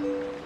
Hey!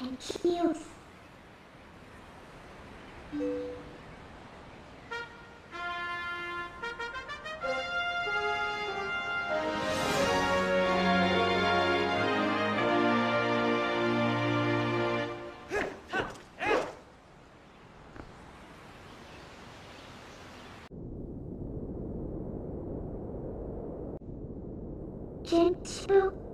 And chills. Gentle.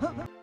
Ah!